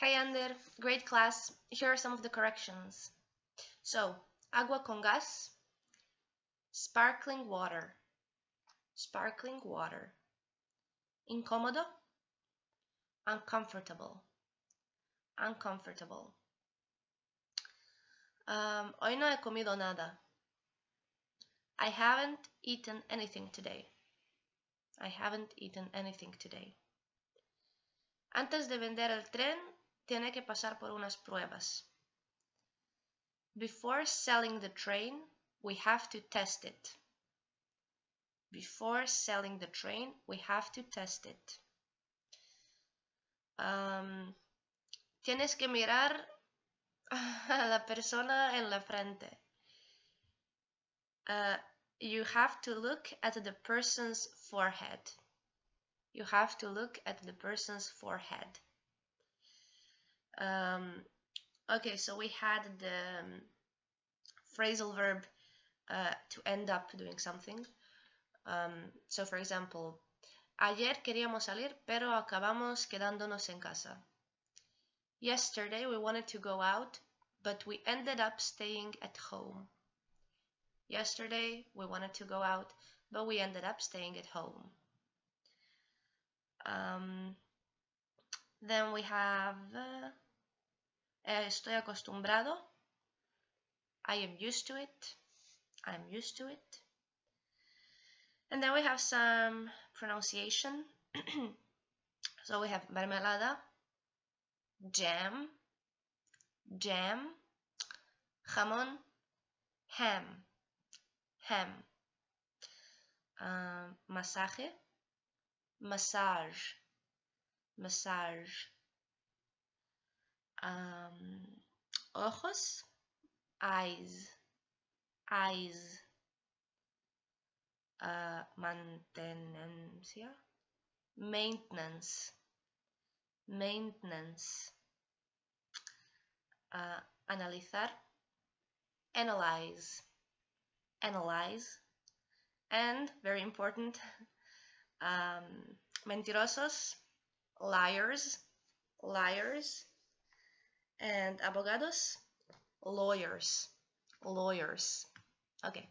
Hey Ander, great class. Here are some of the corrections. So, agua con gas, sparkling water, sparkling water, incómodo, uncomfortable, uncomfortable. Um, hoy no he comido nada. I haven't eaten anything today. I haven't eaten anything today. Antes de vender el tren, tiene que pasar por unas pruebas. Before selling the train, we have to test it. Before selling the train, we have to test it. Um, tienes que mirar a la persona en la frente. Uh, you have to look at the person's forehead. You have to look at the person's forehead. Um, okay, so we had the um, phrasal verb uh, to end up doing something. Um, so, for example, ayer queríamos salir, pero acabamos quedándonos en casa. Yesterday we wanted to go out, but we ended up staying at home. Yesterday we wanted to go out, but we ended up staying at home. Um, then we have uh, estoy acostumbrado. I am used to it. I'm used to it. And then we have some pronunciation. so we have mermelada, jam, jam, jamón, ham, ham, um, masaje, massage, massage, um, ojos, eyes, eyes, uh, mantenencia, maintenance, maintenance, uh, analizar, analyze, analyze, and very important, um, mentirosos, liars, liars, and abogados, lawyers, lawyers. Okay.